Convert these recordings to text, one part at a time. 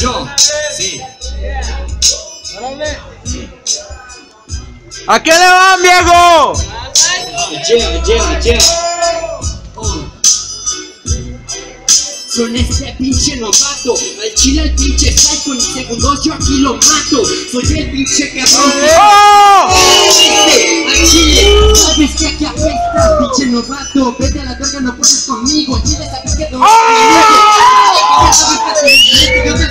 Yo, sí. ¿A qué le van, viejo? Yeah, yeah, yeah. Oh. Son este pinche novato, al chile al pinche psycho, ni segundos yo aquí lo mato. Soy el pinche cabrón. ¡Oh! Al chile, sabes que aquí apesta, pinche novato. Vete a la verga, no puedes conmigo. Chile, sabes que no. ¡Oh!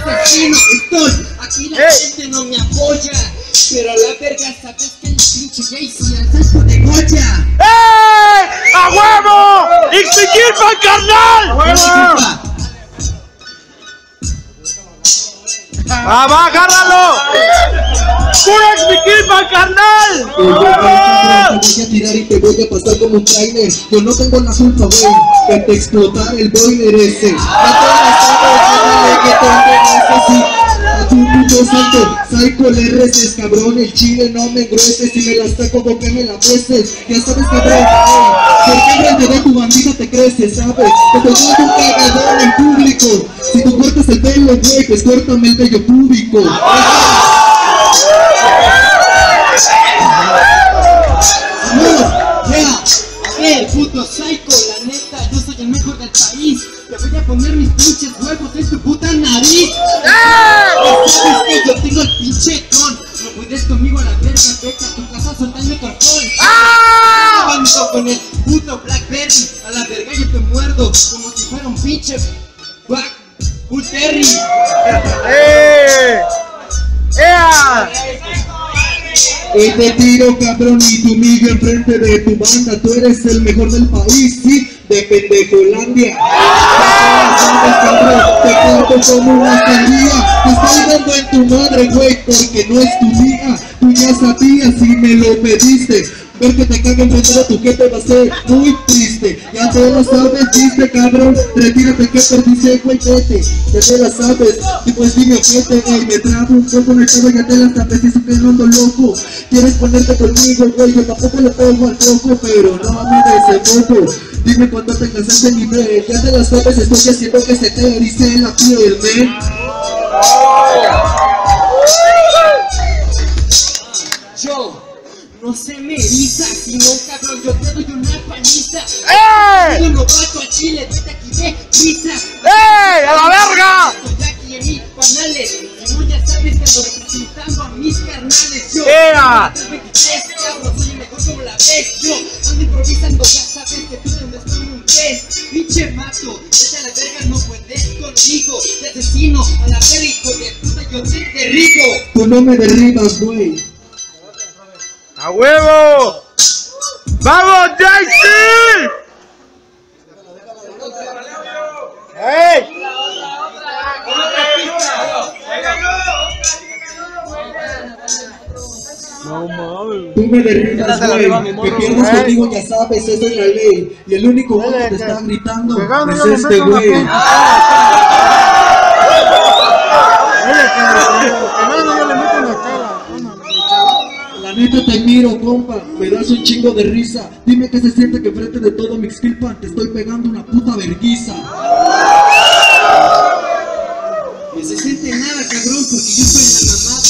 Asesino, estoy. Aquí la Ey. gente no me apoya. Pero a la verga, sabes que el pinche gay si al psycho de Goya. ¡Eh! ¡A huevo! ¡Ixmiquilpan, carnal! ¡Ah, va, agárralo! ¡Pura Ixmiquilpan, carnal! Te voy a tirar y te voy a pasar como un trainer Yo no tengo la culpa, güey Que te explotara el boiler ese Ya te que santo Psycho le reces, cabrón El chile no me engrueses Si me la saco, ¿con qué me la beses? Ya sabes, cabrón, ey, ¿Por de tu bandita te creces, sabes? Que te doy un cagadón en público Si tú cortas el pelo, güey Pues córtame el vello público Vamos, yeah. Ver, puto psycho, la neta, yo soy el mejor del país. Poner mis pinches huevos en tu puta nariz. Ya sabes que yo tengo el pinche con. No puedes conmigo a la verga, vete a tu casa, suelta el micrófono. Acabando con el puto Blackberry. A la verga yo te muerdo, como si fuera un pinche Black Bull Terry. ¡Eh! Y te tiro cabrón y tu miga enfrente de tu banda. Tú eres el mejor del país, sí, de pendejolandia te corto como una sandía Te estoy dando en tu madre, güey, porque no es tu liga. Tú ya sabías y me lo pediste Ver que te caga enfrente de tu gente va a ser muy triste. Ya te lo sabes, viste cabrón. Retírate que perdiste, güey, vete Ya te la sabes, y pues dime ojete Ey, me trabo un poco el pedo, ya te la sabes Y ando loco. Quieres ponerte conmigo, güey Yo tampoco le pongo al coco Pero no me desenfoco Dime cuando te cansas de nivel Ya te la sabes, estoy haciendo que se te erice la piel, men no se me eriza, sino cabrón, yo te doy una paliza. ¡Eh! Yo no bato a Chile, vete aquí de prisa. ¡Eh! ¡A la verga! Estoy aquí en mis panales. Si no, ya sabes que ando representando a mis carnales. Yo, ¡Ea! soy 23, cabrón, soy el mejor como la ves. Yo ando improvisando, ya sabes que tú te andas como un pez. Pinche mato, vete a la verga, no puedes conmigo. Te asesino a la verga, hijo de puta, yo te derribo. Tú no me derribas, güey ¡A huevo! ¡Vamos, JC! ¡Ey! No mames. Tú me derribas, güey. Que pierdes conmigo, ya sabes, esa es la ley. Y el único güey que te está gritando es este güey. La neta te miro, compa. Me das un chingo de risa. Dime qué se siente que frente de todo mi Xkilpan te estoy pegando una puta verguiza. No se siente nada, cabrón, porque yo soy la mamada.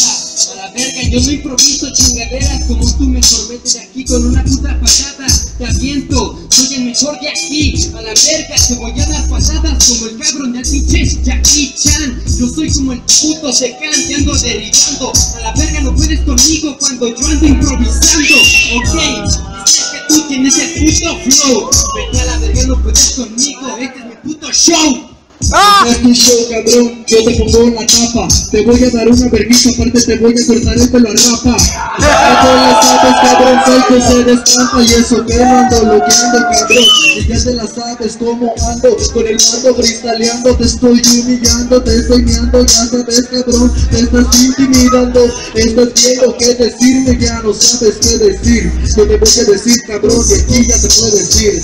A la verga, yo no improviso chingaderas como tú mejor vete de aquí con una puta patada. Te aviento, soy el mejor de aquí. A la verga, te patadas como el cabrón del pinche Jackie Chan. Yo soy como el puto Secan, te ando derribando. A la verga, no puedes conmigo cuando yo ando improvisando. Ok, es que tú tienes el puto flow. Vete a la verga, no puedes conmigo. Este es mi puto show. ¡Ah! Tu show, cabrón. Yo te pongo la tapa. Te voy a dar una verguiza, aparte te voy a cortar el pelo a rapa. Ya te la sabes, cabrón, soy que se destrampa y eso que no ando bloqueando, cabrón. Y ya te la sabes cómo ando, con el mando cristaleando, te estoy humillando, te estoy meando, ya sabes, cabrón, te estás intimidando, estás viendo qué decirme, ya no sabes qué decir. Yo te voy a decir, cabrón, y aquí ya te puedo decir.